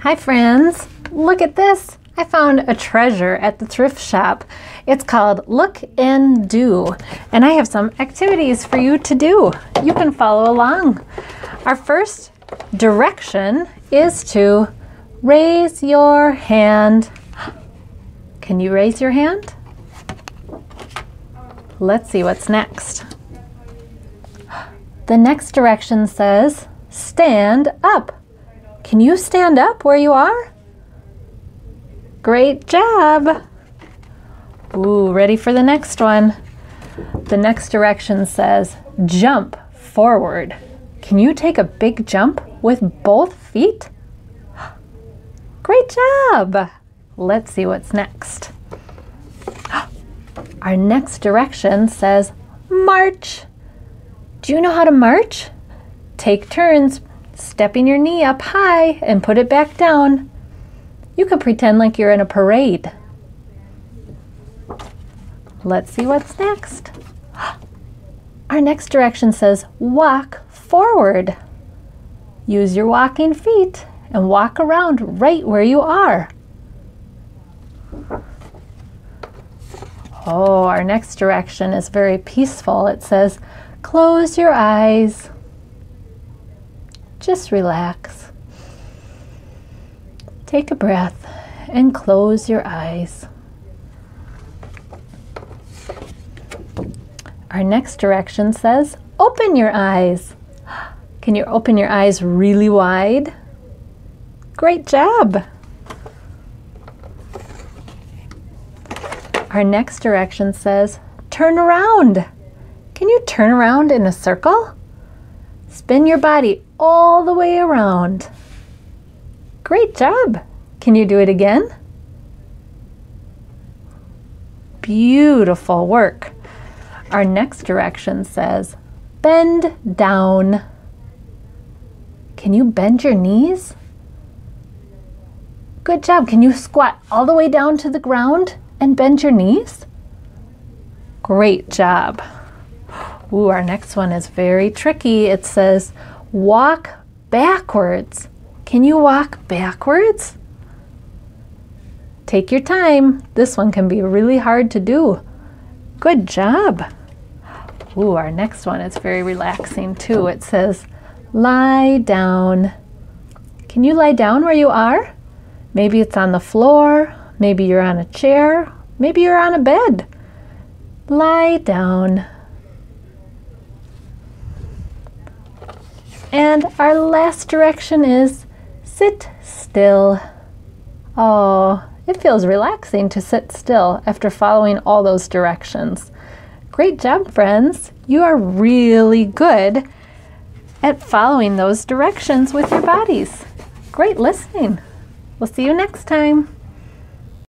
Hi friends, look at this. I found a treasure at the thrift shop. It's called Look and Do, and I have some activities for you to do. You can follow along. Our first direction is to raise your hand. Can you raise your hand? Let's see what's next. The next direction says stand up. Can you stand up where you are? Great job. Ooh, ready for the next one. The next direction says jump forward. Can you take a big jump with both feet? Great job. Let's see what's next. Our next direction says march. Do you know how to march? Take turns stepping your knee up high and put it back down. You could pretend like you're in a parade. Let's see what's next. Our next direction says walk forward. Use your walking feet and walk around right where you are. Oh, our next direction is very peaceful. It says, close your eyes. Just relax. Take a breath and close your eyes. Our next direction says, open your eyes. Can you open your eyes really wide? Great job. Our next direction says, turn around. Can you turn around in a circle? Spin your body all the way around. Great job! Can you do it again? Beautiful work. Our next direction says, bend down. Can you bend your knees? Good job. Can you squat all the way down to the ground and bend your knees? Great job. Ooh, our next one is very tricky. It says, walk backwards. Can you walk backwards? Take your time. This one can be really hard to do. Good job. Ooh, our next one is very relaxing too. It says, lie down. Can you lie down where you are? Maybe it's on the floor. Maybe you're on a chair. Maybe you're on a bed. Lie down. And our last direction is Sit still. Oh, it feels relaxing to sit still after following all those directions. Great job, friends. You are really good at following those directions with your bodies. Great listening. We'll see you next time.